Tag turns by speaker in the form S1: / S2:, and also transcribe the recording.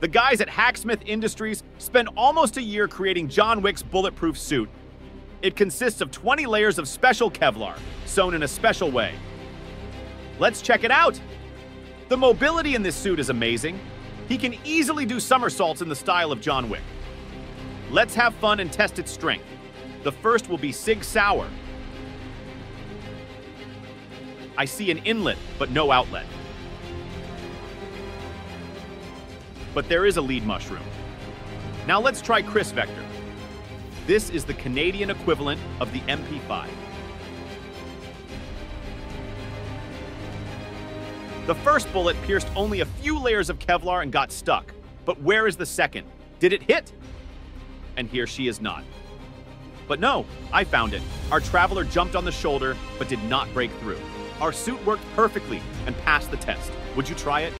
S1: The guys at Hacksmith Industries spent almost a year creating John Wick's bulletproof suit. It consists of 20 layers of special Kevlar, sewn in a special way. Let's check it out! The mobility in this suit is amazing. He can easily do somersaults in the style of John Wick. Let's have fun and test its strength. The first will be Sig Sauer. I see an inlet, but no outlet. But there is a lead mushroom. Now let's try Kriss Vector. This is the Canadian equivalent of the MP5. The first bullet pierced only a few layers of Kevlar and got stuck. But where is the second? Did it hit? And here she is not. But no, I found it. Our traveler jumped on the shoulder, but did not break through. Our suit worked perfectly and passed the test. Would you try it?